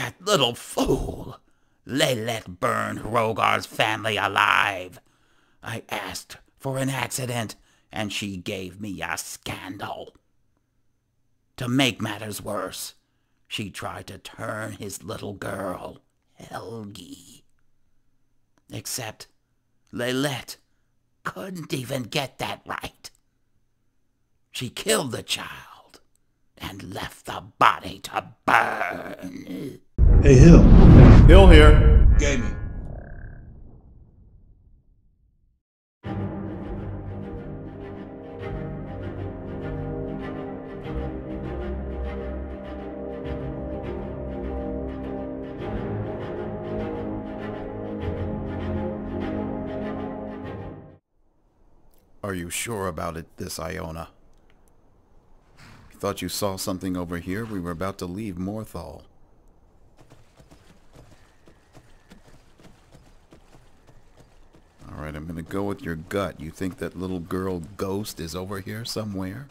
That little fool! Laelette burned Hroggar's family alive. I asked for an accident, and she gave me a scandal. To make matters worse, she tried to turn his little girl, Helgi. Except Laelette couldn't even get that right. She killed the child and left the body to burn. Hey, Hill. Hill here. Gaming. Are you sure about it, this Iona? You thought you saw something over here? We were about to leave Morthal. I'm gonna go with your gut. You think that little girl ghost is over here somewhere?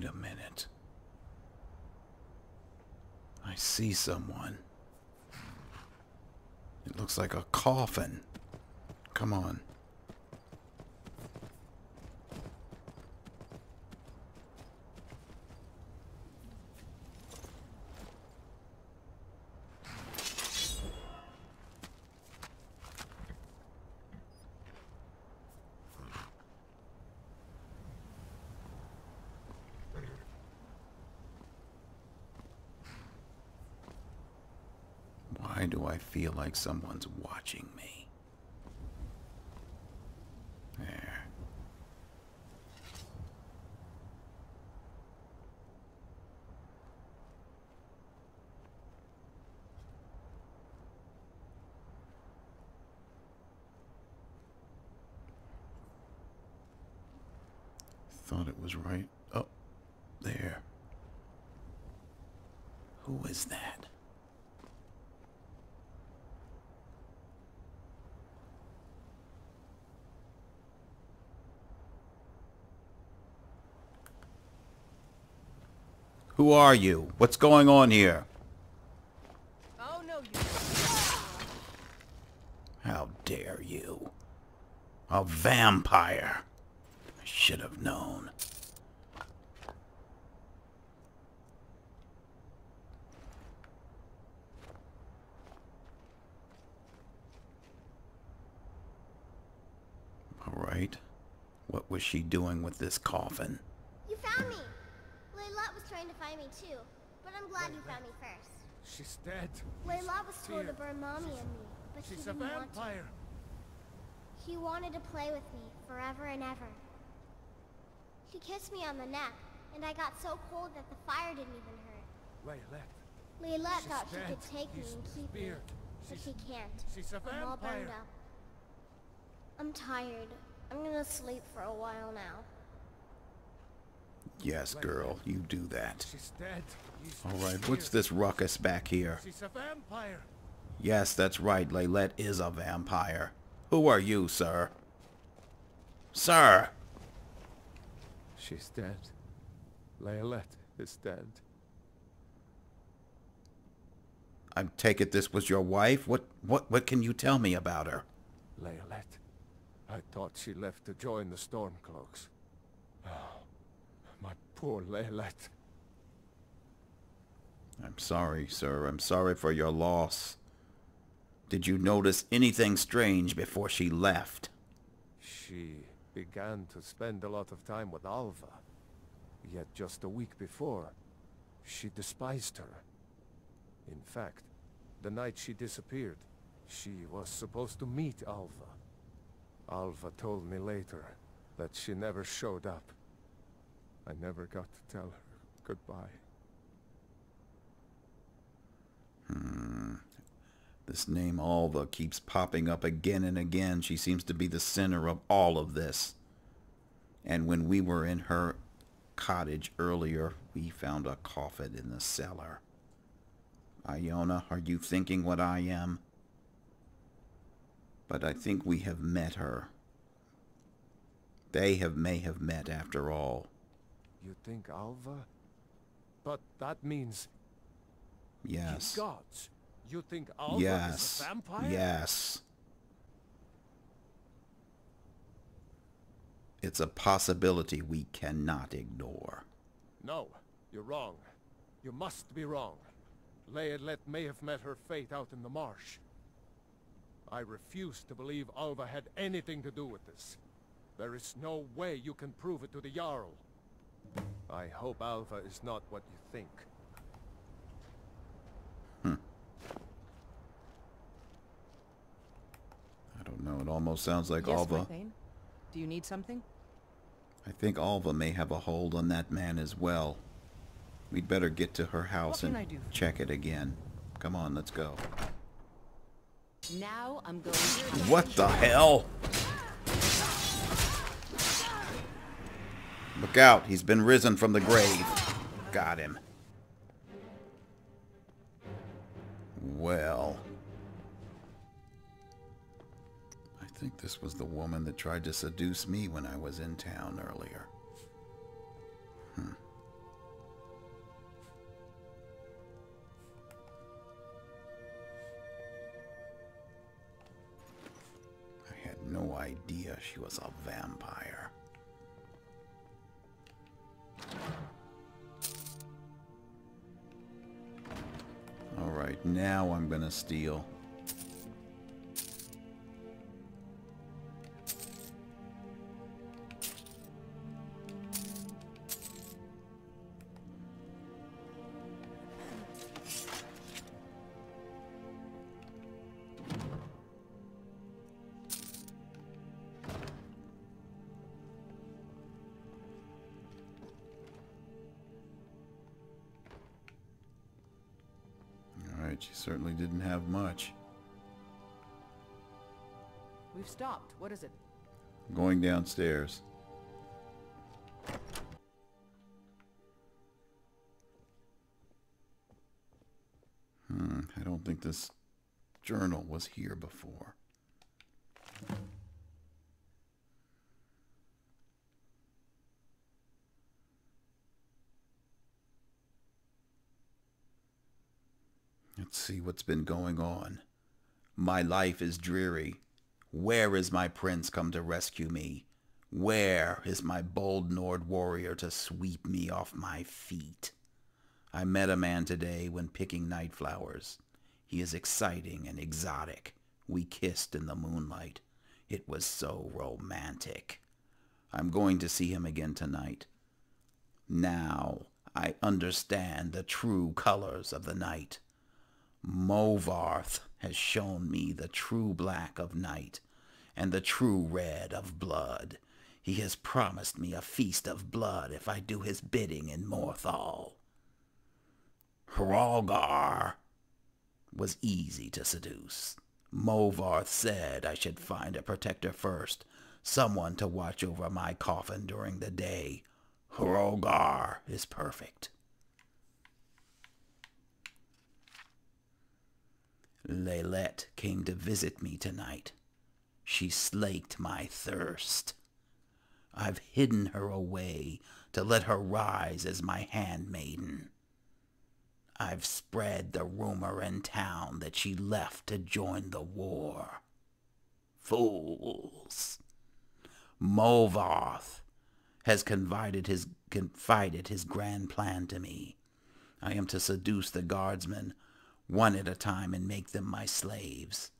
Wait a minute. I see someone. It looks like a coffin. Come on. Why do I feel like someone's watching me? There. Thought it was right. Oh, there. Who is that? Who are you? What's going on here? Oh no, you. How dare you? A vampire. I should have known. All right. What was she doing with this coffin? You found me! Laelette was trying to find me too, but I'm glad you found me first. She's dead. Laelette was told to burn Mommy and me, but he She's a didn't want to. vampire. He wanted to play with me forever and ever. He kissed me on the neck, and I got so cold that the fire didn't even hurt. Laelette. Laelette She's thought she could take me and keep me, speared. but She's- he can't. she's a I'm all burned vampire. up. I'm tired. I'm gonna sleep for a while now. Yes, girl, you do that. She's dead. He's All right, what's this ruckus back here? She's a vampire. Yes, that's right. Laelette is a vampire. Who are you, sir? Sir! She's dead. Laelette is dead. I take it this was your wife? What what what can you tell me about her? Laelette. I thought she left to join the Stormcloaks. Oh, poor Laelette. I'm sorry, sir. I'm sorry for your loss. Did you notice anything strange before she left? She began to spend a lot of time with Alva. Yet just a week before, she despised her. In fact, the night she disappeared, she was supposed to meet Alva. Alva told me later that she never showed up. I never got to tell her Goodbye. Hmm. This name Alva keeps popping up again and again. She seems to be the center of all of this. And when we were in her cottage earlier, we found a coffin in the cellar. Iona, are you thinking what I am? But I think we have met her. They have may have met after all. You think Alva? But that means Yes. you gods. You think Alva Yes. is a vampire? Yes. It's a possibility we cannot ignore. No, you're wrong. You must be wrong. Laelette may have met her fate out in the marsh. I refuse to believe Alva had anything to do with this. There is no way you can prove it to the Jarl. I hope Alva is not what you think. Hmm. I don't know. It almost sounds like yes, Alva. Withane? Do you need something? I think Alva may have a hold on that man as well. We'd better get to her house and I do for check it again. Come on, let's go. Now I'm going to... What the hell? Look out, he's been risen from the grave. Got him. Well. I think this was the woman that tried to seduce me when I was in town earlier. Hmm. I had no idea she was a vampire. Alright, now I'm gonna steal. She certainly didn't have much. We've stopped. What is it? Going downstairs. Hmm, I don't think this journal was here before. Let's see what's been going on. My life is dreary. Where is my prince come to rescue me? Where is my bold Nord warrior to sweep me off my feet? I met a man today when picking night flowers. He is exciting and exotic. We kissed in the moonlight. It was so romantic. I'm going to see him again tonight. Now I understand the true colors of the night. Movarth has shown me the true black of night and the true red of blood. He has promised me a feast of blood if I do his bidding in Morthal. Hroggar was easy to seduce. Movarth said I should find a protector first, someone to watch over my coffin during the day. Hroggar is perfect. Laelette came to visit me tonight. She slaked my thirst. I've hidden her away to let her rise as my handmaiden. I've spread the rumor in town that she left to join the war. Fools. Movarth has confided his, confided his grand plan to me. I am to seduce the guardsmen one at a time and make them my slaves.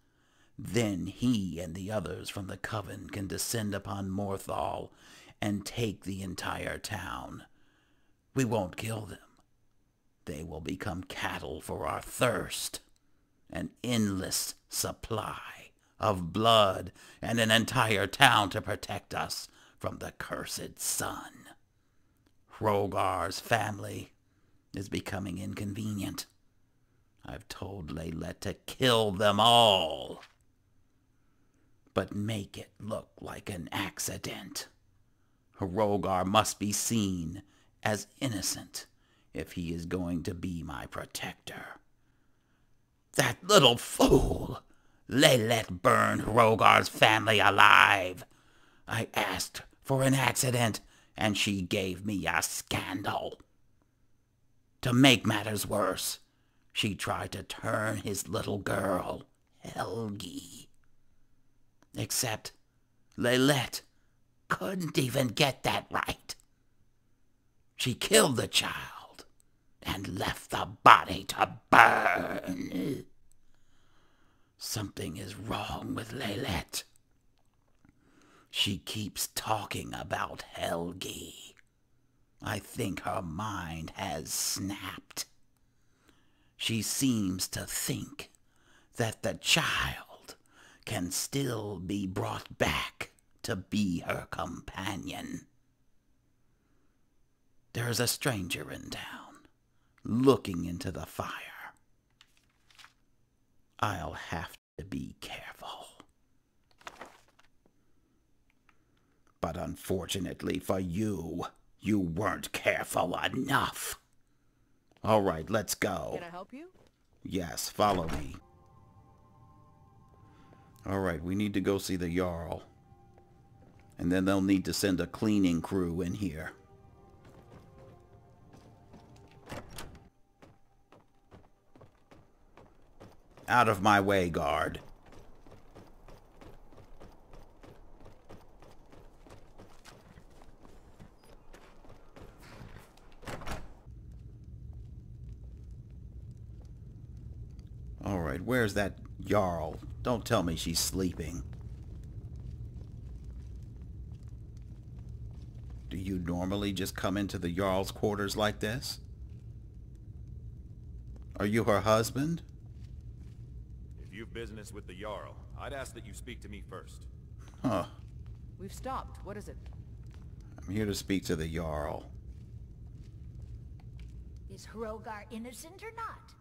Then he and the others from the coven can descend upon Morthal and take the entire town. We won't kill them. They will become cattle for our thirst. An endless supply of blood and an entire town to protect us from the cursed sun. Hroggar's family is becoming inconvenient. I've told Laelette to kill them all. But make it look like an accident. Hroggar must be seen as innocent if he is going to be my protector. That little fool! Laelette burned Hroggar's family alive. I asked for an accident, and she gave me a scandal. To make matters worse, she tried to turn his little girl, Helgi. Except Laelette couldn't even get that right. She killed the child and left the body to burn. Something is wrong with Laelette. She keeps talking about Helgi. I think her mind has snapped. She seems to think that the child can still be brought back to be her companion. There is a stranger in town, looking into the fire. I'll have to be careful. But unfortunately for you, you weren't careful enough. All right, let's go. Can I help you? Yes, follow me. All right, we need to go see the Jarl. And then they'll need to send a cleaning crew in here. Out of my way, guard. All right, where's that Jarl? Don't tell me she's sleeping. Do you normally just come into the Jarl's quarters like this? Are you her husband? If you've business with the Jarl, I'd ask that you speak to me first. Huh. We've stopped. What is it? I'm here to speak to the Jarl. Is Hroggar innocent or not?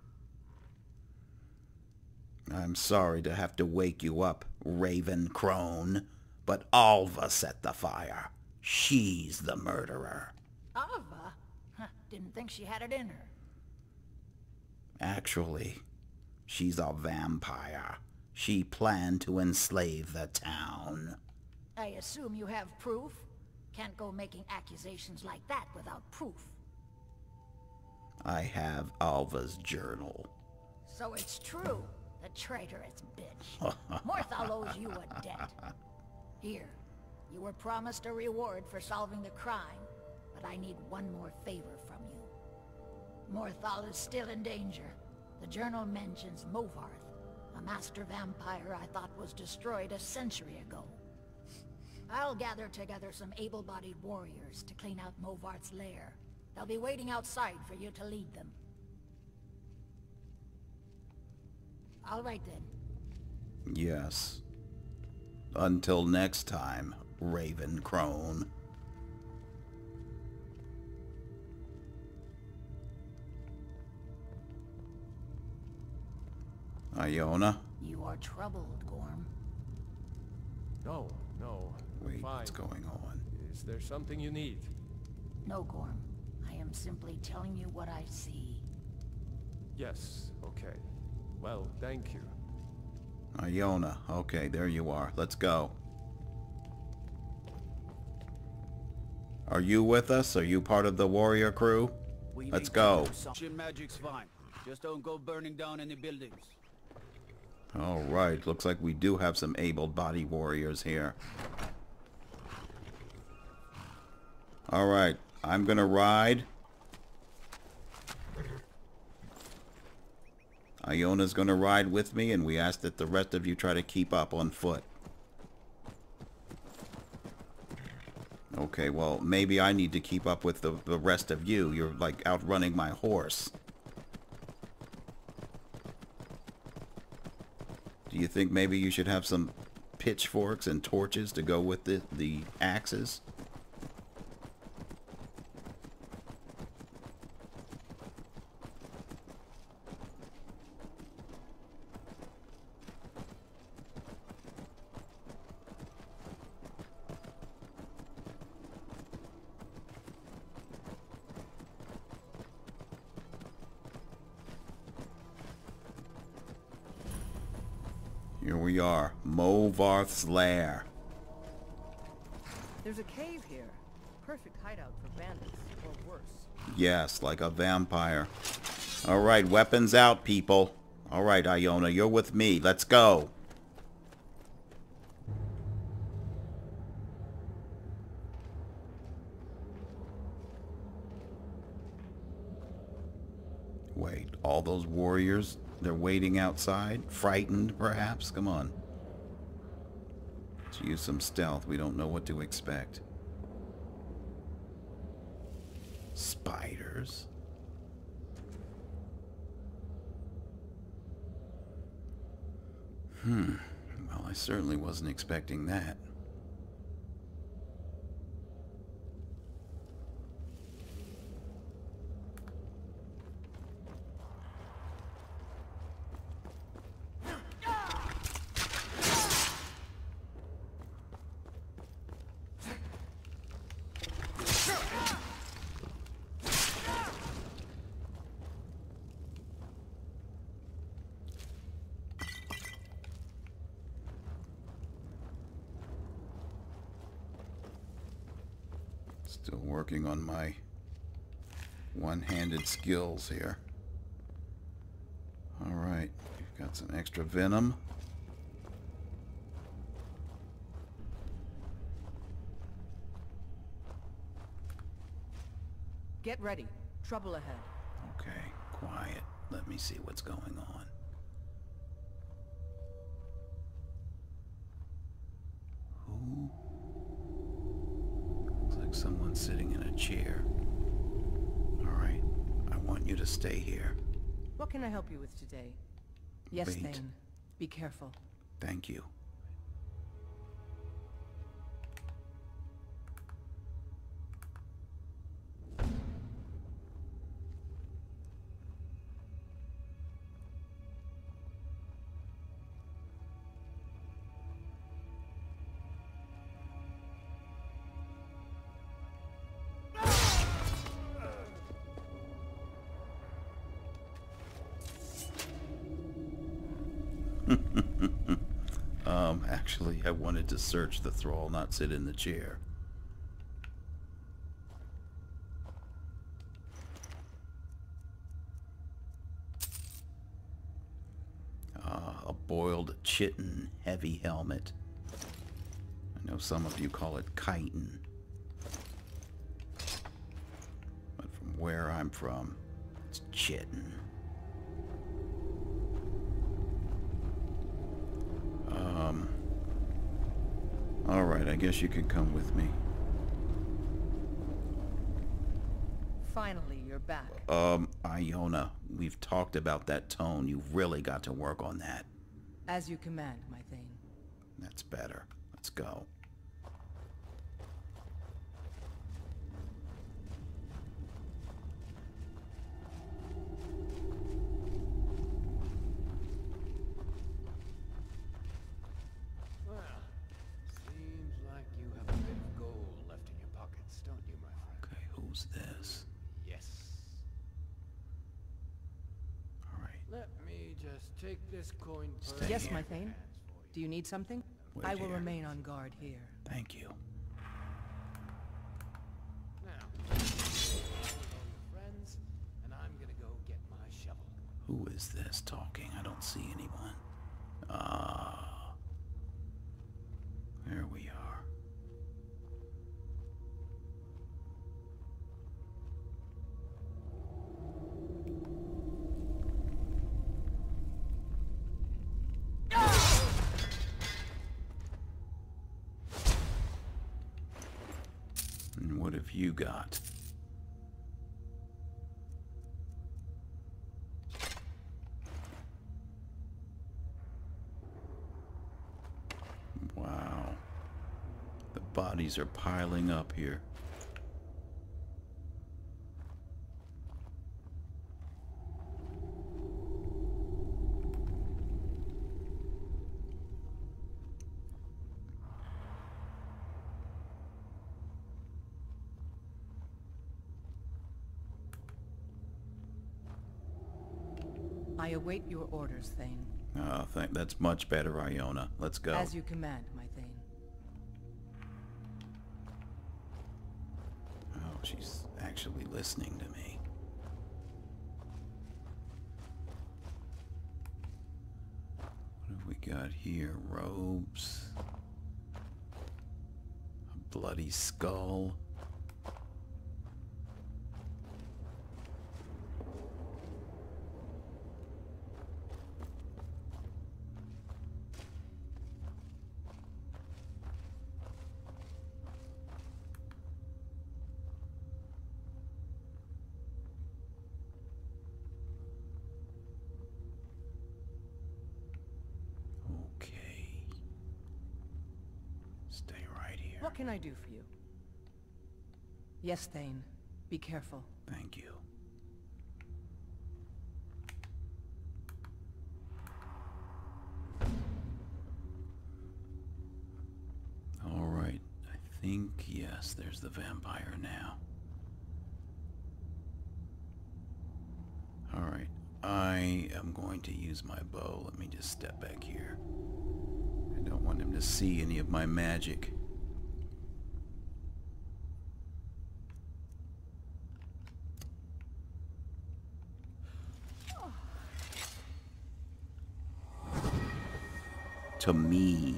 I'm sorry to have to wake you up, Ravencrone, but Alva set the fire. She's the murderer. Alva? Huh, didn't think she had it in her. Actually, she's a vampire. She planned to enslave the town. I assume you have proof? Can't go making accusations like that without proof. I have Alva's journal. So it's true, the traitorous bitch. Morthal owes you a debt. Here, you were promised a reward for solving the crime, but I need one more favor from you. Morthal is still in danger. The journal mentions Movarth, a master vampire I thought was destroyed a century ago. I'll gather together some able-bodied warriors to clean out Movarth's lair. They'll be waiting outside for you to lead them. All right then. Yes. Until next time, Ravencrone. Iona? You are troubled, Gorm. No, no. Wait, fine. what's going on? Is there something you need? No, Gorm. I am simply telling you what I see. Yes, okay. Well, thank you. Iona. Okay, there you are. Let's go. Are you with us? Are you part of the warrior crew? We Let's go. Action magic's fine. Just don't go burning down any buildings. All right. Looks like we do have some able-bodied warriors here. All right. I'm going to ride. Iona's going to ride with me, and we ask that the rest of you try to keep up on foot. Okay, well, maybe I need to keep up with the, the rest of you. You're, like, outrunning my horse. Do you think maybe you should have some pitchforks and torches to go with the, the axes? Here we are. Movarth's lair. There's a cave here. Perfect hideout for bandits, or worse. Yes, like a vampire. All right, weapons out, people. All right, Iona, you're with me. Let's go. Wait, all those warriors, they're waiting outside? Frightened, perhaps? Come on. Let's use some stealth. We don't know what to expect. Spiders. Hmm. Well, I certainly wasn't expecting that. Still working on my one-handed skills here. All right, you've got some extra venom. Get ready. Trouble ahead. Okay, quiet. Let me see what's going on. Sitting in a chair. All right, I want you to stay here. What can I help you with today? Yes, Wait. Thane. Be careful. Thank you. Um, actually, I wanted to search the thrall, not sit in the chair. Ah, a boiled chitin heavy helmet. I know some of you call it chitin. But from where I'm from, it's chitin. Um, I guess you can come with me. Finally, you're back. Um, Iona, we've talked about that tone. You've really got to work on that. As you command, my Thane. That's better. Let's go. Well, seems like you have a bit of gold left in your pockets, don't you, my friend? Okay, who's this? Yes. All right. Let me just take this coin Stay Yes, here. my Thane. Do you need something? Wait I will here. remain on guard here. Thank you. Now, all your friends, and I'm gonna go get my shovel. Who is this talking? I don't see anyone. Ah. You got? Wow. The bodies are piling up here. I await your orders, Thane. Oh, thank, that's much better, Iona. Let's go. As you command, my Thane. Oh, she's actually listening to me. What have we got here? Robes. A bloody skull. Okay. Stay right here. What can I do for you? Yes, Thane. Be careful. Thank you. All right. I think, yes, there's the vampire now. All right. I am going to use my bow. Let me just step back here. I don't want him to see any of my magic. To me,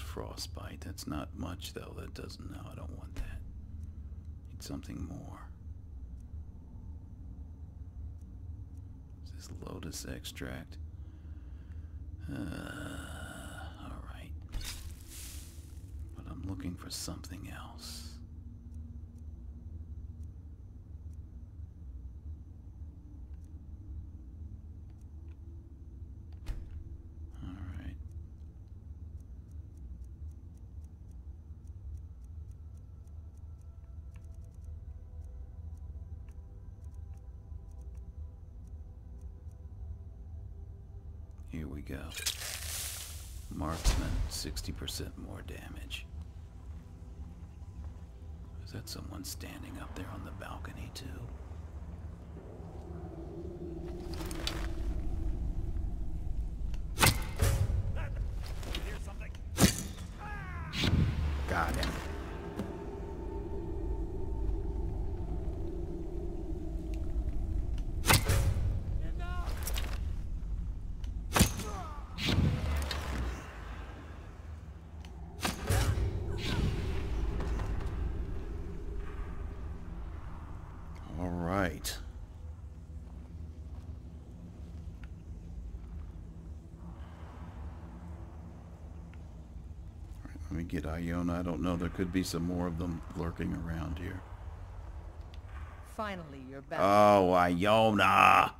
Frostbite. That's not much though. That doesn't. No, I don't want that. Need something more. Is this lotus extract? Uh, all right. But I'm looking for something else. 60% more damage. Is that someone standing up there on the balcony too? All right. All right, Let me get Iona. I don't know. There could be some more of them lurking around here. Finally, you're back. Oh, Iona!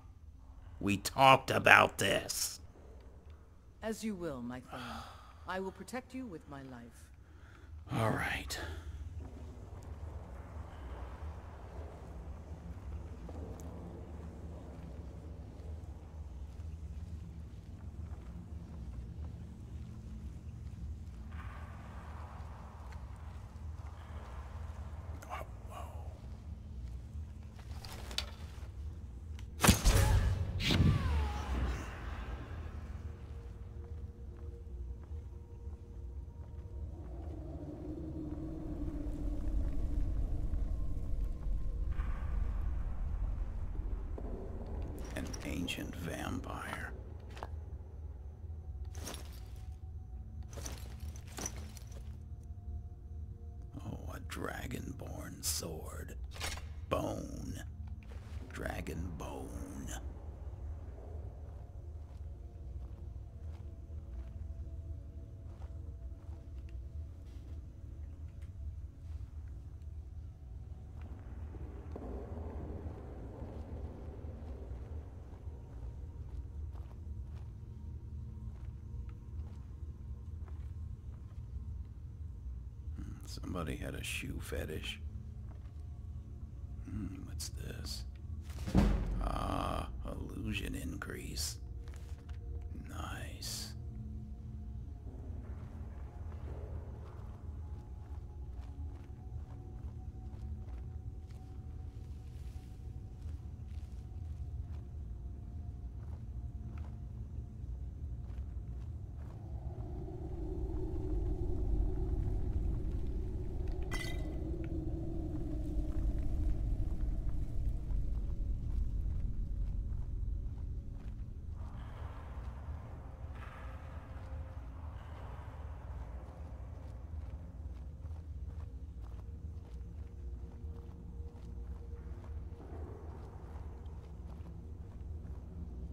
We talked about this. As you will, my friend. I will protect you with my life. All right. An ancient vampire. Oh, a dragonborn sword. Bone. Dragon bone. Somebody had a shoe fetish. Hmm, what's this? Ah, illusion increase. Nice.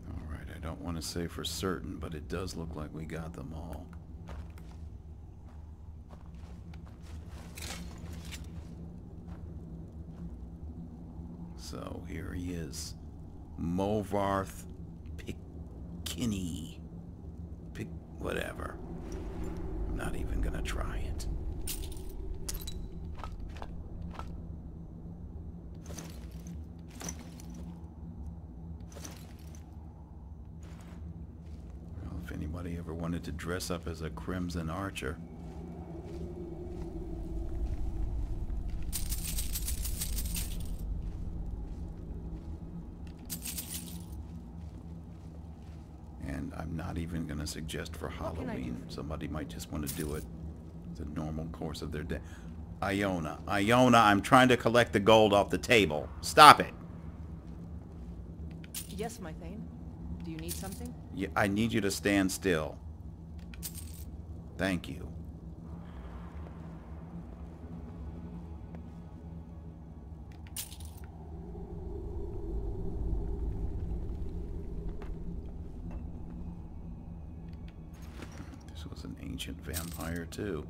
All right, Don't say for certain, but it does look like we got them all. So here he is. Movarth Pickini. Pick whatever. I'm not even gonna try it. Well, if anybody ever wanted to dress up as a Crimson Archer. And I'm not even going to suggest for What can I do Halloween. Somebody might just want to do it. It's a normal course of their day. Iona, Iona, I'm trying to collect the gold off the table. Stop it. Yes, my Thane. Do you need something? Yeah, I need you to stand still. Thank you. This was an ancient vampire too.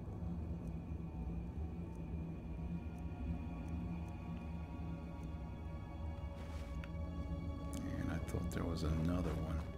And I thought there was another one.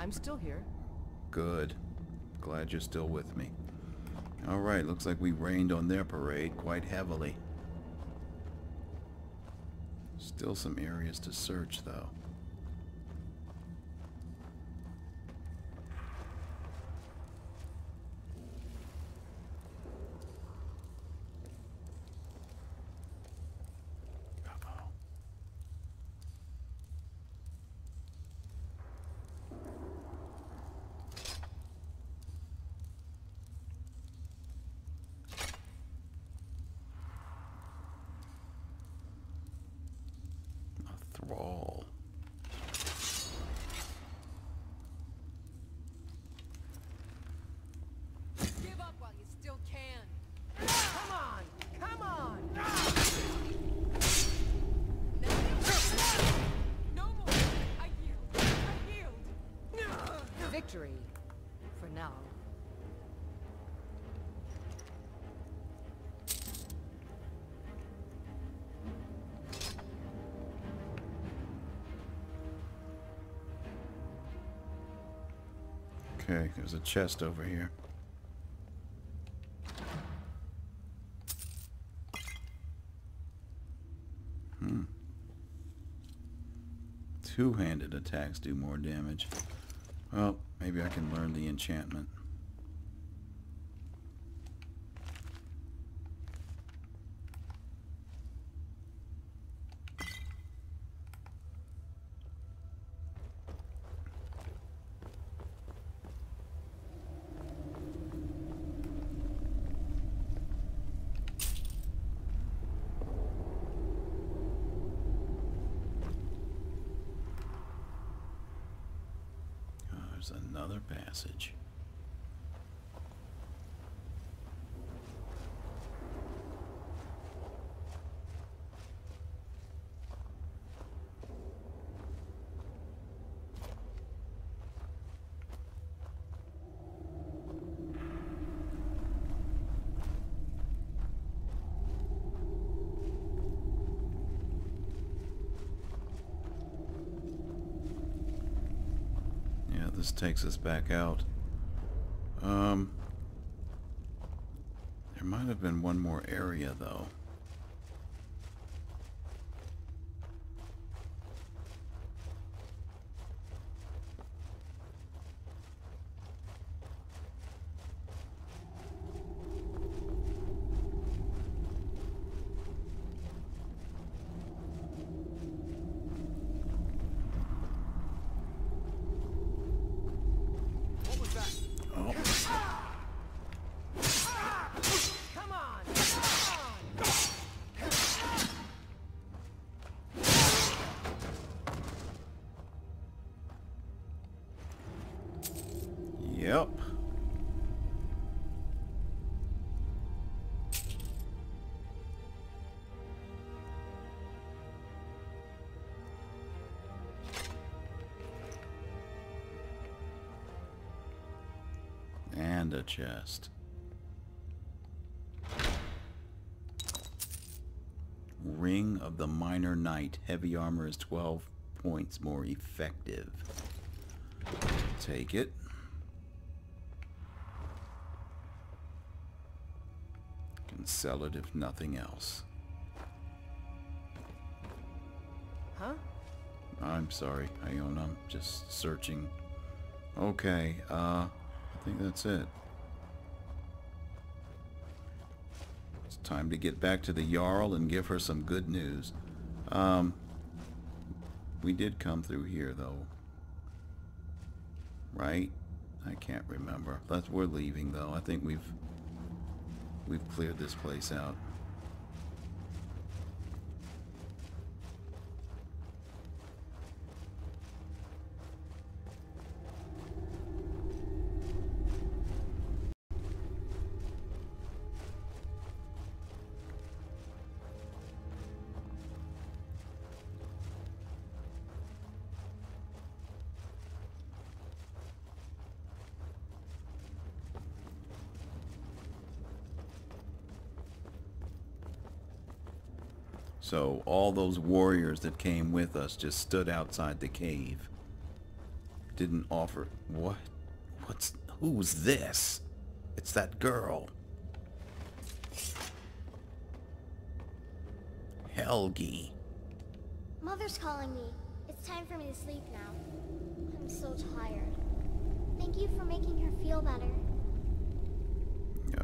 I'm still here. Good. Glad you're still with me. All right, looks like we rained on their parade quite heavily. Still some areas to search, though. Okay, there's a chest over here. Hmm. Two-handed attacks do more damage. Well, maybe I can learn the enchantment. There's another passage. Yeah, this takes us back out. Um, there might have been one more area, though. And a chest. Ring of the Minor Knight. Heavy armor is 12 points more effective. Take it. Can sell it if nothing else. Huh? I'm sorry, Iona. I'm just searching. Okay, uh, I think that's it. It's time to get back to the Jarl and give her some good news. Um, we did come through here, though. Right? I can't remember. That's, we're leaving, though. I think we've we've cleared this place out. So all those warriors that came with us just stood outside the cave. Didn't offer... What? What's... Who's this? It's that girl. Helgi. Mother's calling me. It's time for me to sleep now. I'm so tired. Thank you for making her feel better.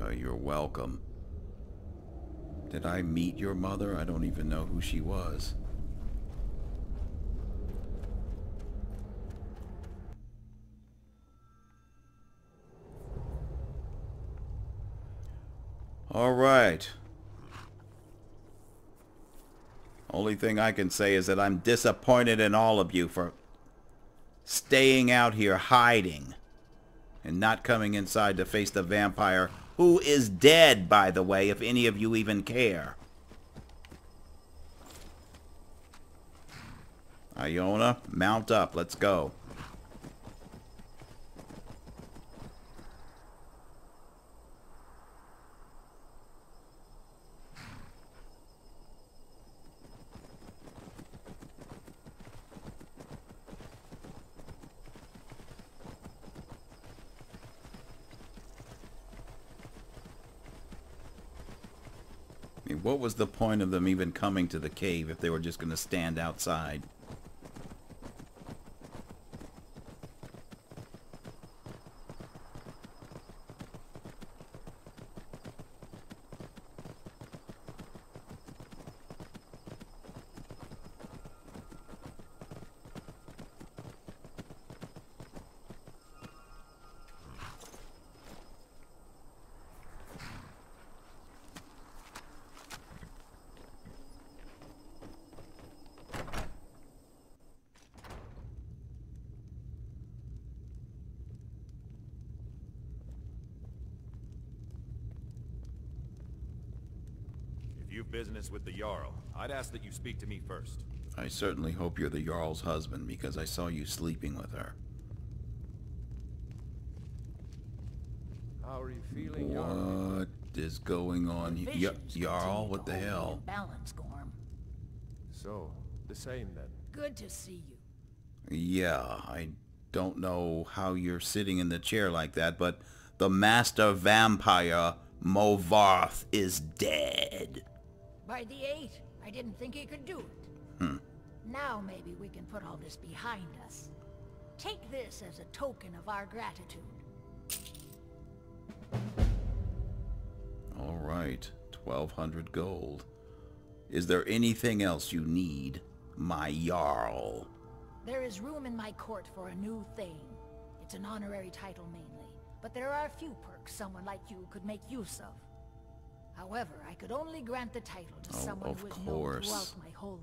Uh, you're welcome. Did I meet your mother? I don't even know who she was. All right. Only thing I can say is that I'm disappointed in all of you for staying out here hiding and not coming inside to face the vampire who is dead, by the way, if any of you even care. Iona, mount up. Let's go. I mean, what was the point of them even coming to the cave if they were just going to stand outside? You've business with the Jarl, I'd ask that you speak to me first. I certainly hope you're the Jarl's husband because I saw you sleeping with her. How are you feeling, Jarl? What is going on? The Y- visions Jarl, what the hell? balance, Gorm. So, the same then. Good to see you. Yeah, I don't know how you're sitting in the chair like that, but the master vampire, Movarth, is dead. By the eight, I didn't think he could do it. Hmm. Now maybe we can put all this behind us. Take this as a token of our gratitude. All right, 1200 gold. Is there anything else you need, my Jarl? There is room in my court for a new thing. It's an honorary title mainly, but there are a few perks someone like you could make use of. However, I could only grant the title to Oh, someone who is known throughout my hold.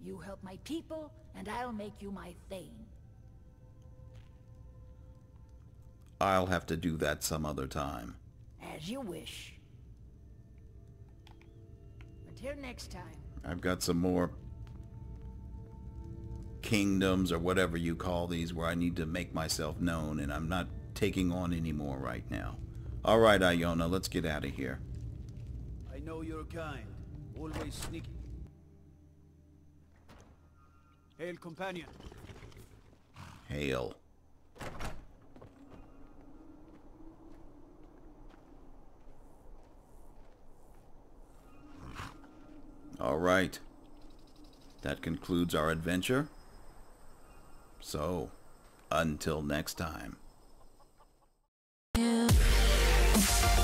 You help my people, and I'll make you my Thane. I'll have to do that some other time. As you wish. Until next time. I've got some more kingdoms or whatever you call these where I need to make myself known and I'm not taking on any more right now. All right, Iona, let's get out of here. I know you're kind. Always sneaky. Hail, companion. Hail. All right. That concludes our adventure. So, until next time. Thank you.